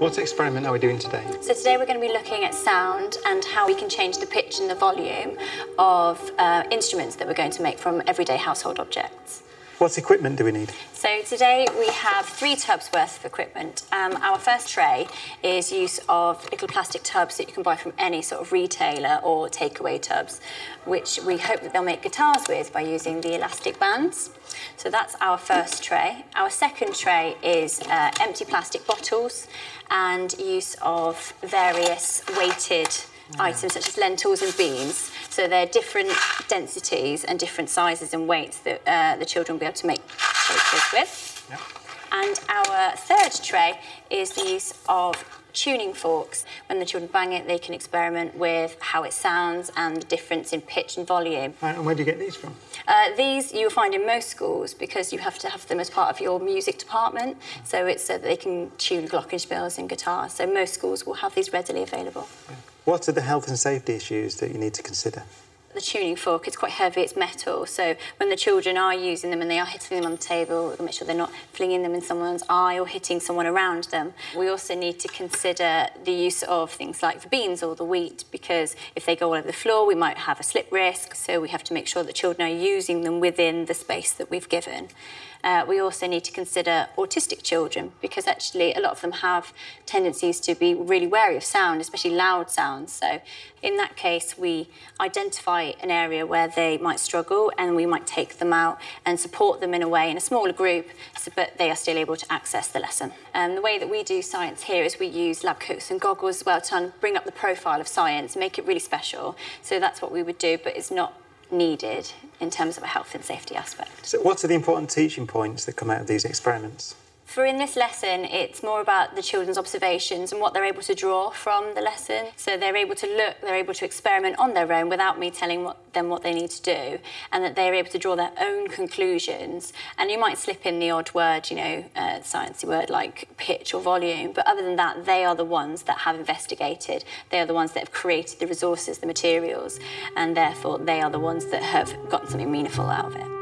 What experiment are we doing today? So today we're going to be looking at sound and how we can change the pitch and the volume of uh, instruments that we're going to make from everyday household objects. What equipment do we need? So today we have three tubs worth of equipment. Um, our first tray is use of little plastic tubs that you can buy from any sort of retailer or takeaway tubs, which we hope that they'll make guitars with by using the elastic bands. So that's our first tray. Our second tray is uh, empty plastic bottles and use of various weighted items such as lentils and beans. So they're different densities and different sizes and weights that uh, the children will be able to make shakers with. Yep. And our third tray is the use of tuning forks. When the children bang it, they can experiment with how it sounds and the difference in pitch and volume. Right, and where do you get these from? Uh, these you'll find in most schools because you have to have them as part of your music department. So it's so that they can tune glockenspiels and guitars. So most schools will have these readily available. What are the health and safety issues that you need to consider? the tuning fork, it's quite heavy, it's metal. So when the children are using them and they are hitting them on the table, make sure they're not flinging them in someone's eye or hitting someone around them. We also need to consider the use of things like the beans or the wheat because if they go all over the floor, we might have a slip risk. So we have to make sure that children are using them within the space that we've given. Uh, we also need to consider autistic children because actually a lot of them have tendencies to be really wary of sound, especially loud sounds. So in that case, we identify an area where they might struggle and we might take them out and support them in a way in a smaller group, so, but they are still able to access the lesson. And the way that we do science here is we use lab coats and goggles as well to bring up the profile of science, make it really special. So that's what we would do, but it's not needed in terms of a health and safety aspect. So what are the important teaching points that come out of these experiments? For in this lesson, it's more about the children's observations and what they're able to draw from the lesson. So they're able to look, they're able to experiment on their own without me telling what, them what they need to do, and that they're able to draw their own conclusions. And you might slip in the odd word, you know, uh, sciencey word like pitch or volume, but other than that, they are the ones that have investigated. They are the ones that have created the resources, the materials, and therefore they are the ones that have gotten something meaningful out of it.